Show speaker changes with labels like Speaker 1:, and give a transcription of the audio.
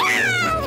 Speaker 1: Ah!